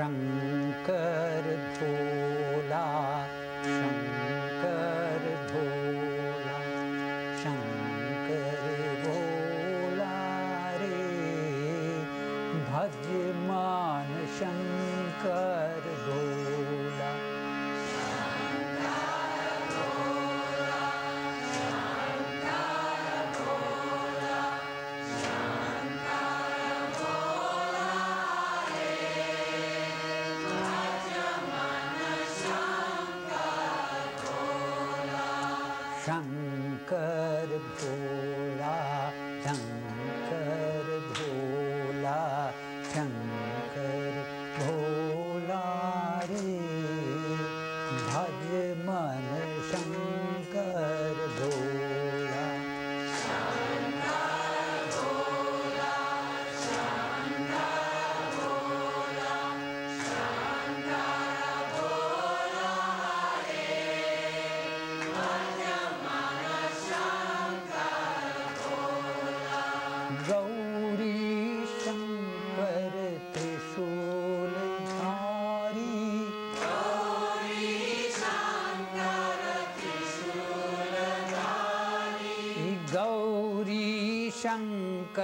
शम् शङ्कर भोला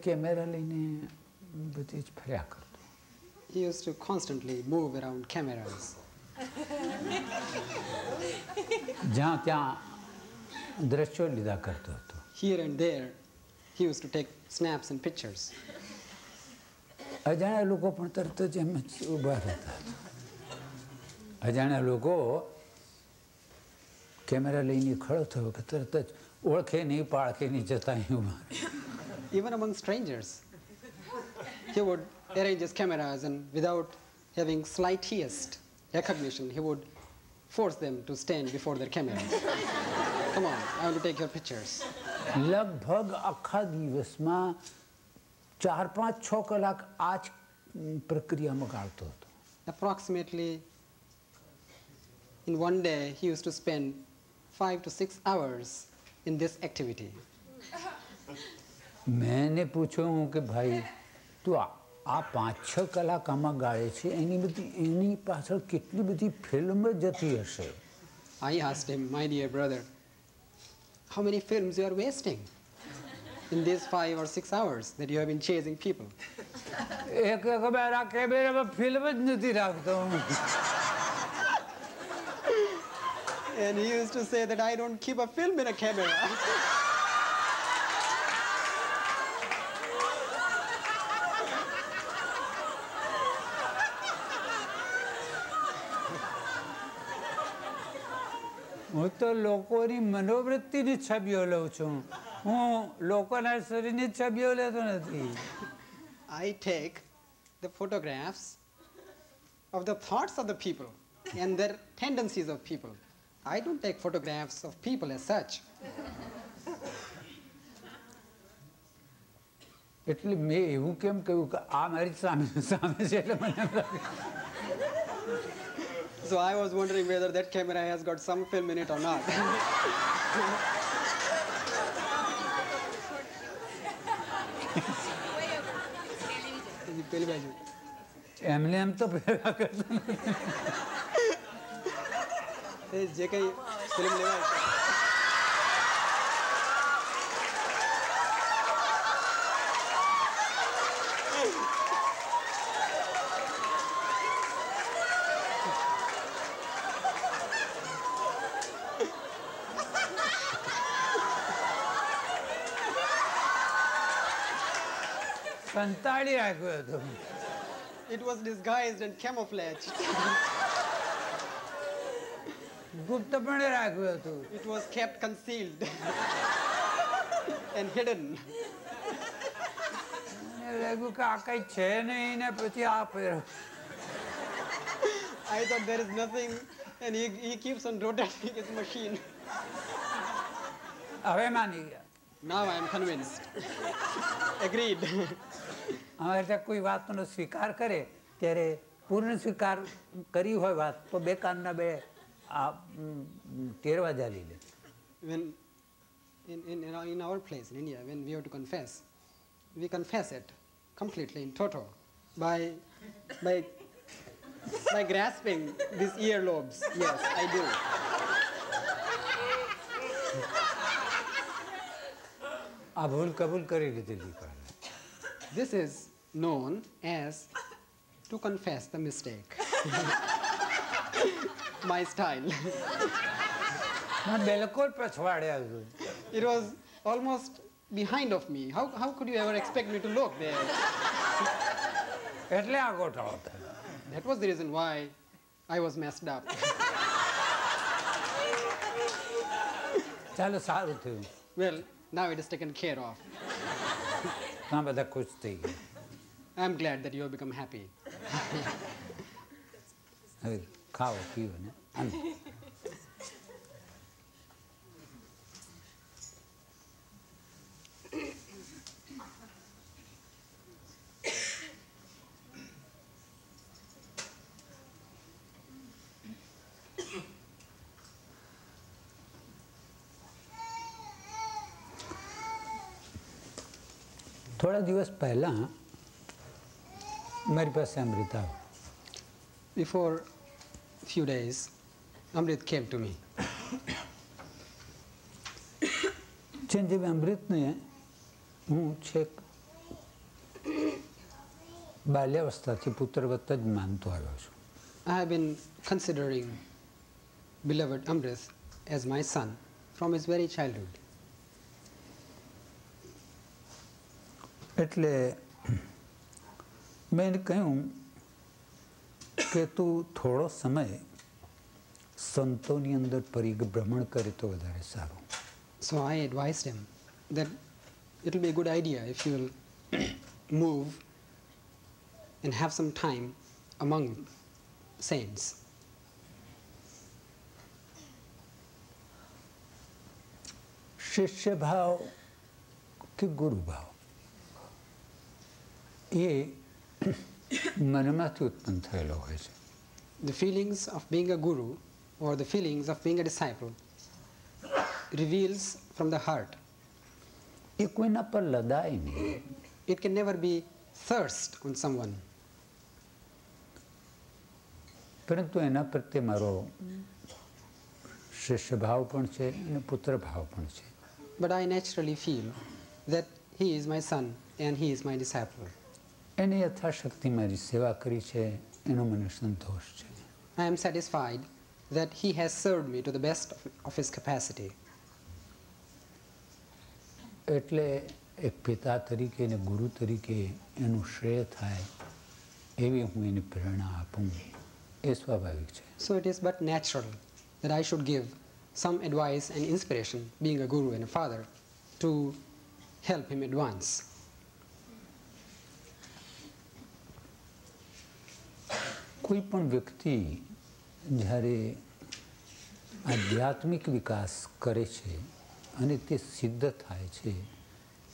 એક કેમેરા લઈને બધી જ ફર્યા કરતો He used to constantly move around cameras. જ્યાં ત્યાં દ્રશ્યો લીધા કરતો હતો Here and there, he used to take snaps and pictures. અજાણ્યા લોકો પણ તરત જ એમ જ ઊભા રહેતા હતા અજાણ્યા લોકો કેમેરા લઈને ખડો થયો કે તરત જ ઓળખે નહીં પાળખે નહીં જતા અહીં ઊભા રહે. Even among strangers, he would arrange his cameras and without having slightest recognition, he would force them to stand before their cameras. Come on, I want to take your pictures. લગભગ આખા દિવસમાં ચાર પાંચ છ કલાક આ જ પ્રક્રિયામાં ગાળતો હતો Approximately in one day, he used to spend five to six hours in this activity. મેં એને પૂછ્યું કે ભાઈ તું આ આ પાંચ છ કલાક આમાં ગાળે છે એની બધી એની પાછળ કેટલી બધી ફિલ્મ જતી હશે I asked him, My dear brother, how many films you are wasting in these five or six hours that you have been chasing people? એ કે ખબર આ કેમેરામાં ફિલ્મ જ નથી રાખતો હું And he used to say that I don't keep a film in a camera. હું તો લોકોની મનોવૃત્તિની છબીઓ લઉં છું હું લોકોના શરીરની છબીઓ લેતો નથી I take the photographs of the thoughts of the people and their tendencies of people. I don't take photographs of people as such. એટલે મેં એવું કેમ કહ્યું કે આ મારી સામે સામે છે એટલે મને એમ લાગે So I was wondering whether that camera has got some film in it or not. પેલી બાજુ એમને એમ તો પહેલા કરતો એ જે કંઈ ફિલ્મ લેવાય છે. સંતાડી રાખ્યો હતો It was disguised and camouflaged. ગુપ્તપણે રાખ્યું હતું It was kept concealed and hidden. મને લાગ્યું કે આ કઈ છે નહીં ને પછી આ પહેરો I thought there is nothing, and he, he keeps on rotating his machine. હવે માની ગયા Now I am convinced. Agreed. અમારે ત્યાં કોઈ વાતનો સ્વીકાર કરે ત્યારે પૂર્ણ સ્વીકાર કરી હોય વાત તો બે કાનના બે આ ઉમ, ટેરવા જાલી લે when in, in, in, our, in our place in India, when we have to confess, we confess it completely in toto by, by, by grasping these earlobes. Yes, I do. આ ભૂલ કબૂલ કરી લીધેલી પણ This is known as to confess the mistake. My style. ના બિલકુલ પછવાડે આવ્યું It was almost behind of me. How, how could you ever expect me to look there? એટલે આ ગોઠાળો થયો That was the reason why I was messed up. ચાલો સારું થયું well, now it is taken care of. આ બધા ખુશ થઈ ગયા I'm glad that you have become happy. હવે ખાઓ પીઓ ને આનંદ. થોડા દિવસ પહેલાં મારી પાસે અમૃત આવો before few days Amrit came to me ચંજીભાઈ અમૃતને હું છેક બાલ્યાવસ્થાથી પુત્રવત જ માનતો આવ્યો છું I have been considering beloved Amrit as my son from is very childhood. એટલે મેં એને કહ્યું કે તું થોડો સમય સંતોની અંદર પરિભ્રમણ કરે તો વધારે સારું So I advised him that it will be a good idea if you will move and have some time among saints. શિષ્ય ભાવ કે ગુરુ ભાવ એ મનમાંથી ઉત્પન્ન થયેલો હોય છે The feelings of being a guru or the feelings of being a disciple reveals from the heart. એ કોઈના પર લદાય નહીં It can never be thirst on someone. પરંતુ એના પ્રત્યે મારો શિષ્ય ભાવ પણ છે અને પુત્ર ભાવ પણ છે But I naturally feel that he is my son and he is my disciple. એને યથાશક્તિ મારી સેવા કરી છે એનો મને સંતોષ છે I am satisfied that he has served me to the best of, of his capacity. એટલે એક પિતા તરીકે અને ગુરુ તરીકે એનું શ્રેય થાય એવી હું એને પ્રેરણા આપું એ સ્વાભાવિક છે So it is but natural that I should give some advice and inspiration, being a guru and a father, to help him advance. કોઈ પણ વ્યક્તિ જ્યારે આધ્યાત્મિક વિકાસ કરે છે અને તે સિદ્ધ થાય છે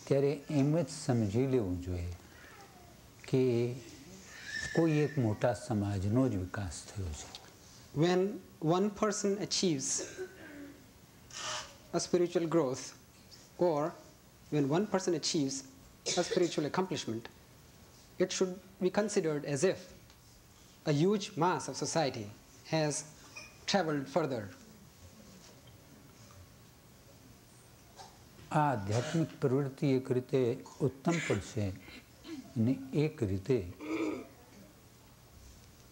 ત્યારે એમ જ સમજી લેવું જોઈએ કે કોઈ એક મોટા સમાજનો જ વિકાસ થયો છે When one person achieves a spiritual growth, or when one person achieves a spiritual accomplishment, it should be considered as if a huge mass of society has traveled further. આ આધ્યાત્મિક પ્રવૃત્તિ એક રીતે ઉત્તમ પણ છે અને એક રીતે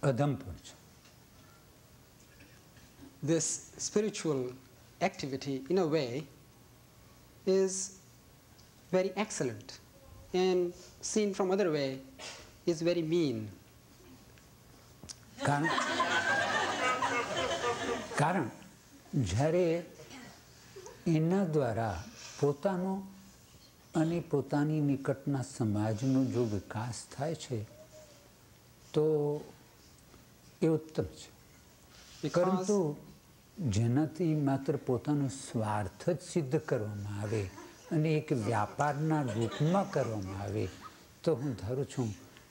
અધમ પણ છે This spiritual activity, in a way, is very excellent, and seen from other way, is very mean. કારણ કારણ જ્યારે એના દ્વારા પોતાનો અને પોતાની નિકટના સમાજનો જો વિકાસ થાય છે તો એ ઉત્તમ છે. પરંતુ જેનાથી માત્ર પોતાનો સ્વાર્થ જ સિદ્ધ કરવામાં આવે અને એક વ્યાપારના રૂપમાં કરવામાં આવે તો હું ધારું છું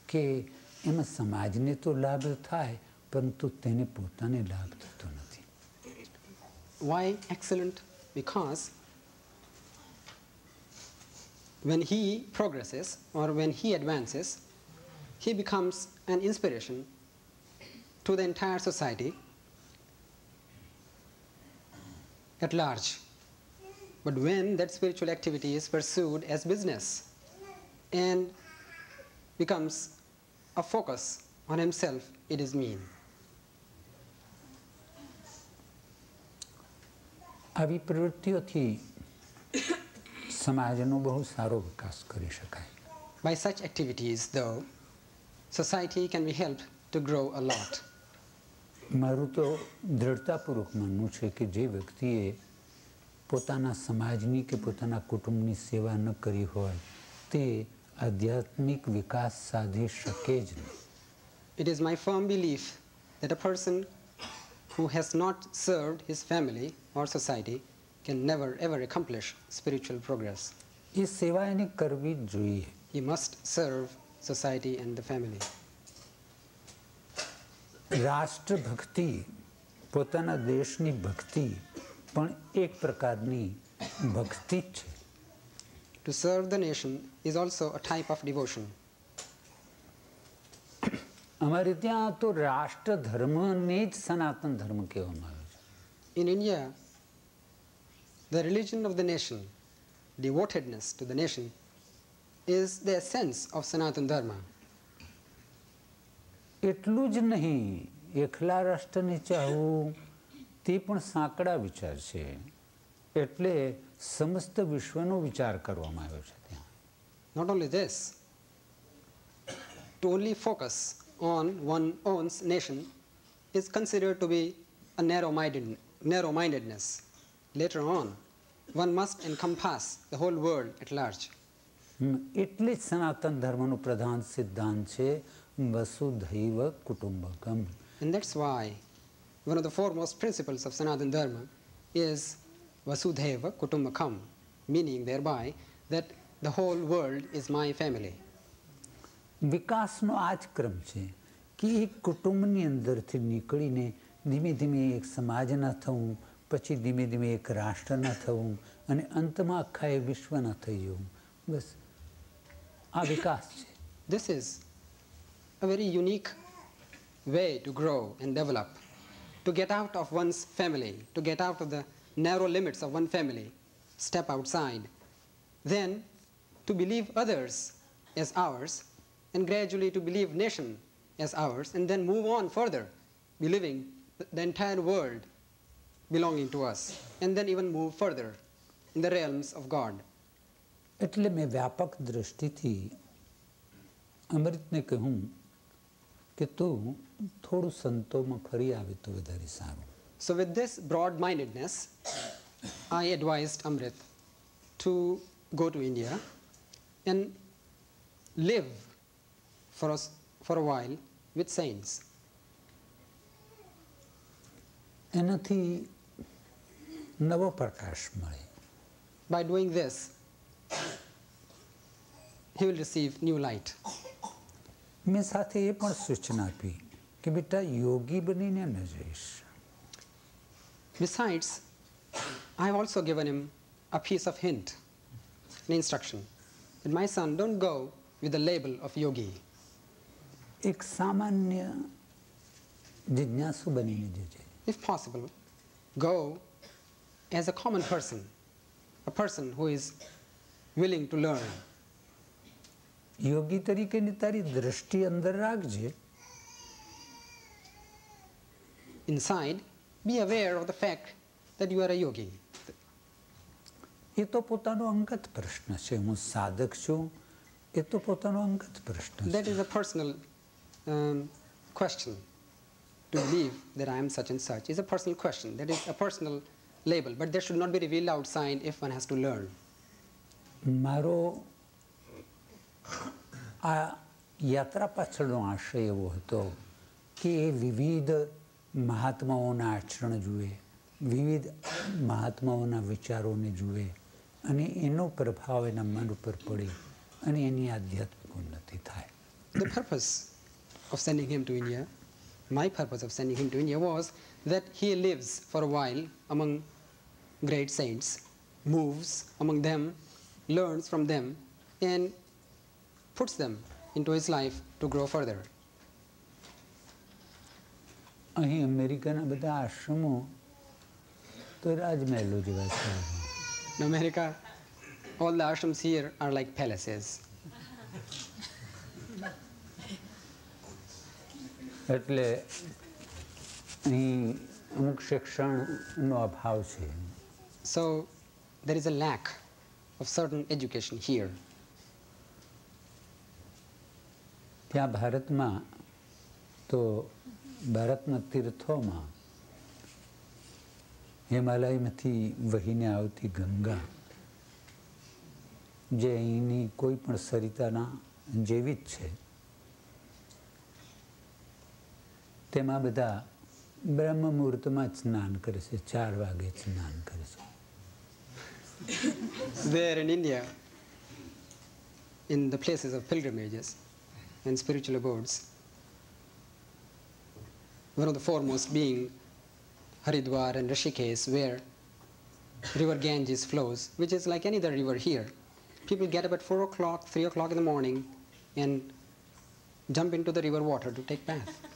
કે એમાં સમાજને તો લાભ થાય પરંતુ તેને પોતાને લાભ થતો નથી Why excellent? Because when he progresses or when he advances, he becomes an inspiration to the entire society at large. But when that spiritual activity is pursued as business and becomes a focus on himself, it is mean. આવી પ્રવૃત્તિઓથી સમાજનો બહુ સારો વિકાસ કરી શકાય By such activities, though, society can be helped to grow a lot. મારું તો દૃઢતાપૂર્વક માનવું છે કે જે વ્યક્તિએ પોતાના સમાજની કે પોતાના કુટુંબની સેવા ન કરી હોય તે આધ્યાત્મિક વિકાસ સાધી શકે જ નહીં It is my firm belief that a person who has not served his family or society can never ever accomplish spiritual progress. એ સેવા એને કરવી જ જોઈએ He must serve society and the family. રાષ્ટ્રભક્તિ પોતાના દેશની ભક્તિ પણ એક પ્રકારની ભક્તિ જ છે To serve the nation is also a type of devotion. અમારે ત્યાં તો રાષ્ટ્ર ધર્મને જ સનાતન ધર્મ કહેવામાં આવે છે In India, the religion of the nation, devotedness to the nation, is the essence of Sanatan Dharma. એટલું જ નહીં એકલા રાષ્ટ્રને ચાહવું તે પણ સાંકડા વિચાર છે એટલે સમસ્ત વિશ્વનો વિચાર કરવામાં આવ્યો છે ત્યાં Not only this, to only focus on one's own nation is considered to be a narrow-minded, narrow-mindedness. Later on, one must encompass the whole world at large. હમ, એટલે જ સનાતન ધર્મનું પ્રધાન સિદ્ધાંત છે વસુધૈવ કુટુંબકમ And that's why one of the foremost principles of Sanatana Dharma is Vasudhaiva Kutumbakam, meaning thereby that the whole world is my family. વિકાસનો આ જ ક્રમ છે કે એક કુટુંબની અંદરથી નીકળીને ધીમે ધીમે એક સમાજના થવું પછી ધીમે ધીમે એક રાષ્ટ્રના થવું અને અંતમાં આખા એ વિશ્વના થઈ જવું બસ આ વિકાસ છે this is a very unique way to grow and develop to get out of one's family to get out of the narrow limits of one family, step outside, then to believe others as ours, and gradually to believe nation as ours, and then move on further, believing th- the entire world belonging to us, and then even move further in the realms of God. એટલે મેં વ્યાપક દૃષ્ટિથી અમૃતને કહું કે તું થોડું સંતોમાં ફરી આવે તો વધારે સારું So, with this broad mindedness, I advised Amrit to go to India and live for, us, for a while with saints. એનાથી નવો પ્રકાશ મળે By doing this, he will receive new light. મેં સાથે એ પણ સૂચના આપી કે બેટા યોગી બનીને ન જઈશ Besides, I have also given him a piece of hint, an instruction that my son, don't go with the label of yogi. એક સામાન્ય જિજ્ઞાસુ બનીને જજે if possible, go as a common person, a person who is willing to learn. યોગી તરીકેની તારી દ્રષ્ટિ અંદર રાખજે Inside, be aware of the fact that you are a yogi. એ તો પોતાનો અંગત પ્રશ્ન છે હું સાધક છું એ તો પોતાનો અંગત પ્રશ્ન That છે is a personal um, question. To believe that I am such and such is a personal question. That is a personal label, but that should not be revealed outside if one has to learn. મારો આ યાત્રા પાછળનો આશય એવો હતો કે એ વિવિધ મહાત્માઓના આચરણ જુએ વિવિધ મહાત્માઓના વિચારોને જુએ અને એનો પ્રભાવ એના મન ઉપર પડે અને એની આધ્યાત્મિક ઉન્નતિ થાય The purpose of sending him to India, my purpose of sending him to India was that he lives for a while among great saints, moves among them, learns from them, and puts them into his life to grow further. અહીં અમેરિકાના બધા આશ્રમો તો રાજમહેલો જેવા છે In America, all the ashrams here are like palaces. એટલે અહીં અમુક શિક્ષણનો અભાવ છે So there is a lack of certain education here. ત્યાં ભારતમાં તો ભારતના તીર્થોમાં હિમાલયમાંથી વહીને આવતી ગંગા જે અહીંની કોઈ પણ સરિતાના જેવી જ છે તેમાં બધા બ્રહ્મ મુહૂર્તમાં જ સ્નાન કરે છે ચાર વાગે સ્નાન કરે છે. There in India, in the places of pilgrimages and spiritual abodes, one of the foremost being Haridwar and Rishikesh, where river Ganges flows, which is like any other river here. People get up at 4 o'clock, 3 o'clock in the morning and jump into the river water to take bath.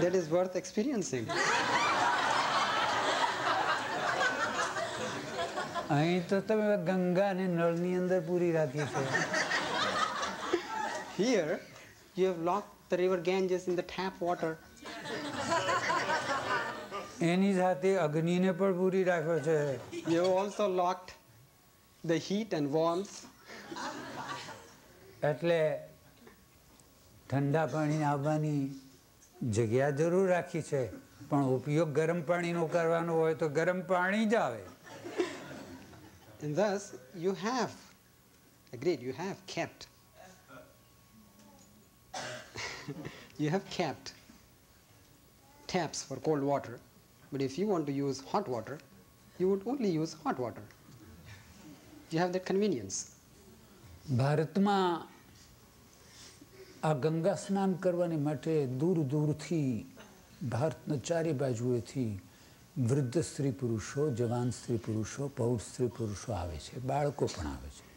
that is worth experiencing. અહીં તો તમે ગંગા અને નળની અંદર પૂરી રાખી છે. Here, you have locked the river Ganges in the tap water. એની સાથે અગ્નિને પણ પૂરી રાખ્યો છે. You have also locked the heat and warmth. એટલે ઠંડા પાણી આવવાની જગ્યા જરૂર રાખી છે. પણ ઉપયોગ ગરમ પાણીનો કરવાનો હોય તો ગરમ પાણી જ આવે. And thus, you have, agreed, you have kept, you have kept taps for cold water But if you want to use hot water, you would only use hot water. You have that convenience. ભારતમાં આ ગંગા સ્નાન કરવાની માટે દૂર દૂરથી ભારતના ચારે બાજુએથી વૃદ્ધ સ્ત્રી પુરુષો જવાન સ્ત્રી પુરુષો પ્રૌઢ સ્ત્રી પુરુષો આવે છે બાળકો પણ આવે છે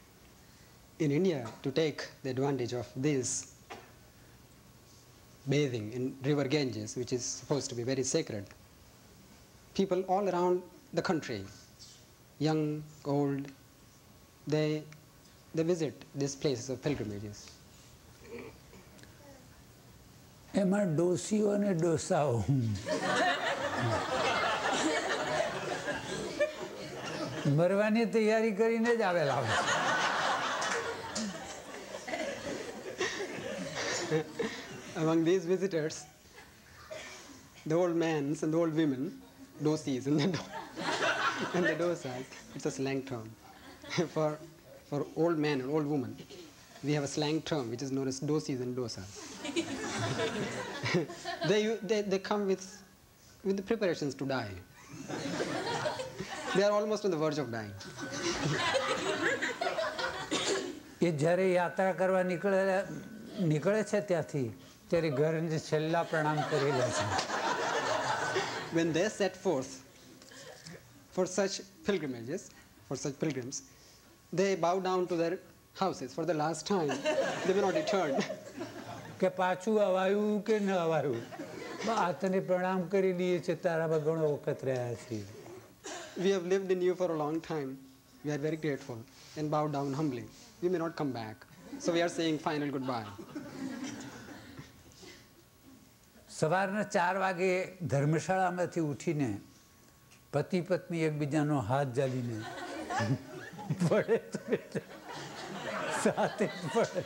In India, to take the advantage of this bathing in river Ganges, which is supposed to be very sacred, people all around the country, young, old, they, they visit these places of pilgrimages. એમાં ડોસીઓ અને ડોસાઓ મરવાની તૈયારી કરીને જ આવેલા હોય Among these visitors, the old men and the old women, dosis and the, do- and the dosas, it's a slang term. for, for old men and old women, we have a slang term which is known as dosis and dosas. they, u- they, they come with, with the preparations to die. They are almost on the verge of dying. એ જ્યારે યાત્રા કરવા નીકળે નીકળે છે ત્યાંથી ત્યારે ઘરને છેલ્લા પ્રણામ કરી લે છે when they set forth for such pilgrimages, for such pilgrims, they bow down to their houses for the last time. they may not return. કે પાછું અવાયું કે ન અવાયું આ તને પ્રણામ કરી લઈએ છે તારામાં ઘણો વખત રહ્યા છીએ We have lived in you for a long time. We are very grateful and bow down humbly. We may not come back. So we are saying final goodbye. સવારના ચાર વાગે ધર્મશાળામાંથી ઉઠીને પતિ પત્ની એકબીજાનો હાથ જાલીને પડે તો એટલે સાથે જ પડે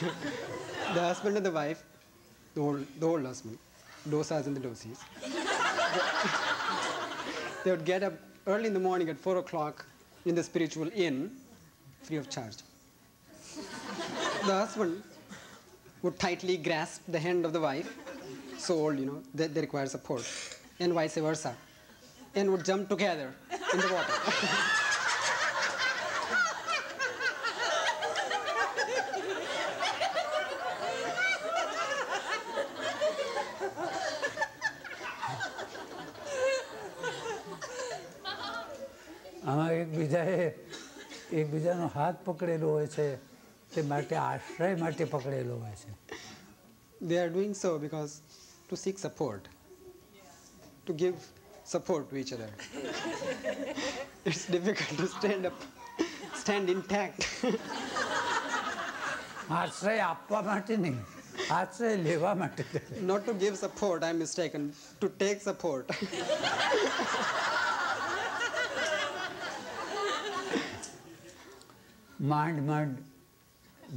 The husband and the wife, the old, the old husband, dosas and the dosis, they would get up early in the morning at 4 o'clock in the spiritual inn, free of charge. The husband would tightly grasp the hand of the wife, so old, you know, they, they require support, and vice versa, and would jump together in the water. એકબીજાનો હાથ પકડેલો હોય છે તે માટે આશ્રય માટે પકડેલો હોય છે They are doing so because to seek support, to give support to each other. it's difficult to stand up, stand intact. આશ્રય આપવા માટે નહીં આશ્રય લેવા માટે Not to give support, I'm mistaken, to take support. માંડ માંડ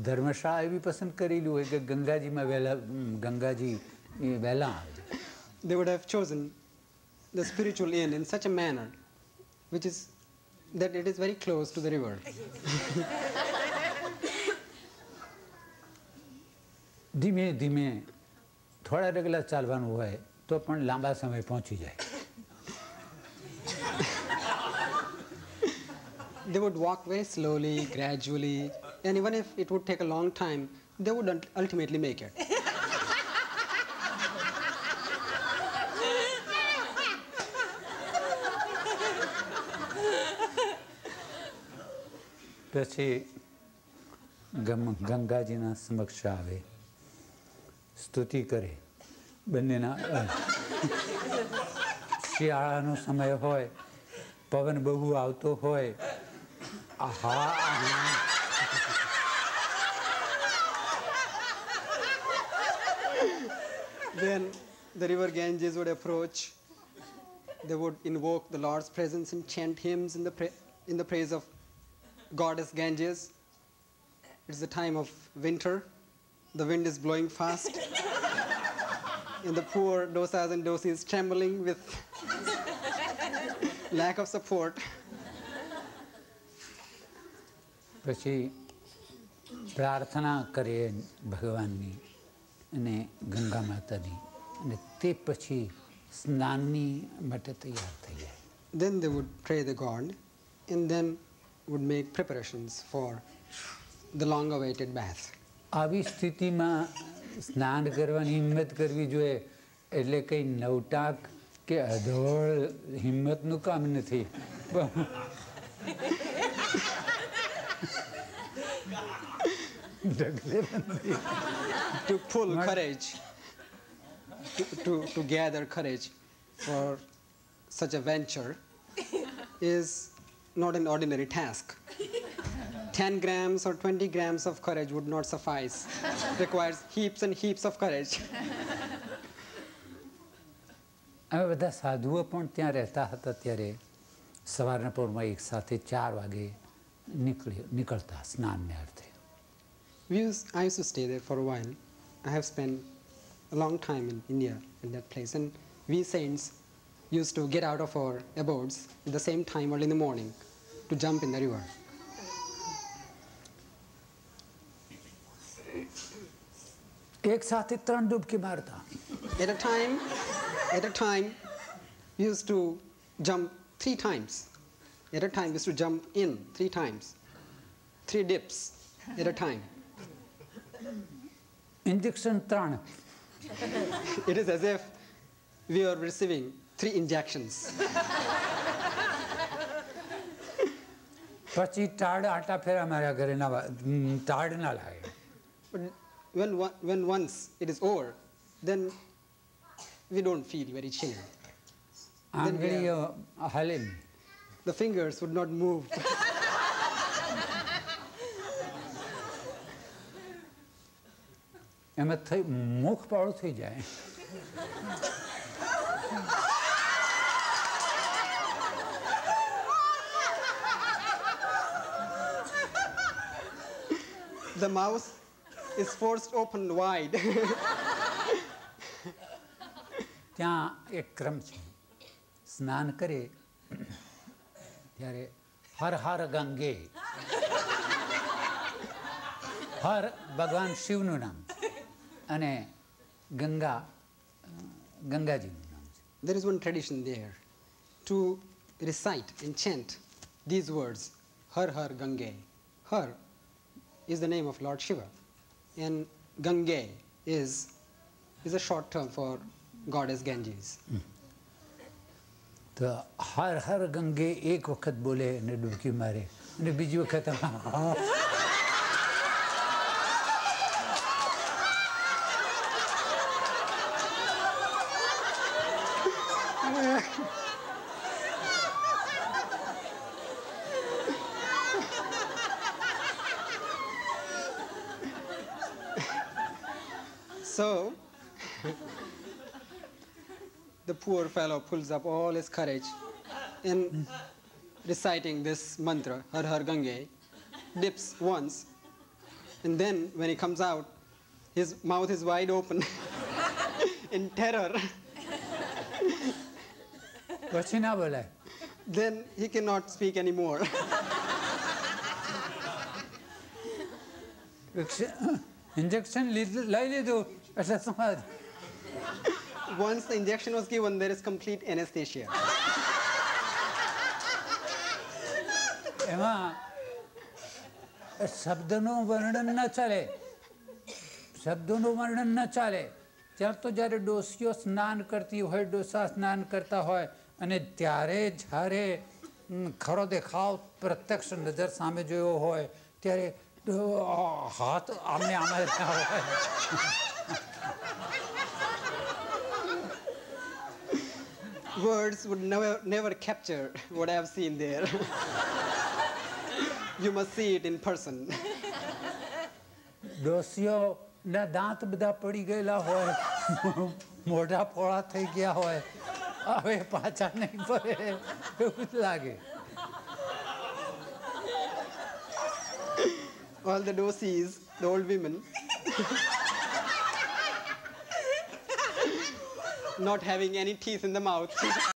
ધર્મશાળા એવી પસંદ કરેલી હોય કે ગંગાજીમાં વહેલા ગંગાજી એ વહેલા આવે they would have chosen the spiritual inn in such a manner which is that it is very close to the river. ધીમે ધીમે થોડા ડગલા ચાલવાનું હોય તો પણ લાંબા સમય પહોંચી જાય They would walk very slowly, gradually, and even if it would take a long time, they would ult- ultimately make it. પછી ગમ ગંગાજીના સમક્ષ આવે સ્તુતિ કરે બંનેના અ, શિયાળાનો સમય હોય પવન બહુ આવતો હોય then the river Ganges would approach. They would invoke the Lord's presence and chant hymns in the, in the praise of goddess Ganges. It's the time of winter. The wind is blowing fast. and the poor dosas and dosis trembling with lack of support. પછી પ્રાર્થના કરીએ ભગવાનની અને ગંગા માતાની. અને તે પછી સ્નાનની માટે તૈયાર થઈ જાય. Then they would pray the God and then would make preparations for the long awaited bath આવી સ્થિતિમાં સ્નાન કરવાની હિંમત કરવી જોઈએ. એટલે કંઈ નવટાક કે અધોળ હિંમતનું કામ નથી. to pull courage, to, to, to gather courage for such a venture is not an ordinary task. 10 grams or 20 grams of courage would not suffice. requires heaps and heaps of courage. અમે બધા સાધુઓ પણ ત્યાં રહેતા હતા ત્યારે સવારના પોરમાં એક સાથે ચાર વાગે નીકળી નીકળતા સ્નાનને અર્થે we used, I used to stay there for a while. I have spent a long time in India in that place, and we saints used to get out of our abodes at the same time early in the morning to jump in the river. at a time at a time we used to jump three times at a time we used to jump in three times three dips at a time injection ત્રણ It is as if we are receiving three injections. પછી ટાળ આટા ફેરા માર્યા ઘરે ના વા- ઉમ, ટાળ ના લાગે But when, one, when once it is over, then we don't feel very chill. આંગળીઓ હાલે નહીં The fingers would not move. એમાં થઈ મુખ પાળું થઈ જાય the mouth is forced open wide. ત્યાં એક ક્રમ છે સ્નાન કરે ત્યારે હર હર ગંગે હર ભગવાન શિવનું નામ અને ગંગા અ, ગંગાજીનું નામ છે there is one tradition there to recite and chant these words Har Har Gange. Har is the name of Lord Shiva, and Gange is, is a short term for goddess Ganges. તો હર હર ગંગે એક વખત બોલે અને ડૂબકી મારે અને બીજી વખત poor fellow pulls up all his courage in reciting this mantra, Har Har Gange, dips once, and then when he comes out, his mouth is wide open in terror. પછી ના બોલાય Then he cannot speak anymore. Injection લઈ લીધું એટલે સમાજ Once the injection was given, there is complete anesthesia. એમાં શબ્દનું વર્ણન ન ચાલે શબ્દોનું વર્ણન ન ચાલે ત્યાં તો જ્યારે ડોસીઓ સ્નાન કરતી હોય ડોસા સ્નાન કરતા હોય અને ત્યારે જ્યારે ઉમ, ખરો દેખાવ પ્રત્યક્ષ નજર સામે જોયો હોય ત્યારે ડો- આ હાથ આમને આમે થયા હોય Words would never, never capture what I have seen there. you must see it in person. ડોસીઓના દાંત બધા પડી ગયેલા હોય મોઢા પોળા થઈ ગયા હોય હવે પાછા નહીં પડે એવું જ લાગે All the dosies, the old women, Not having any teeth in the mouth,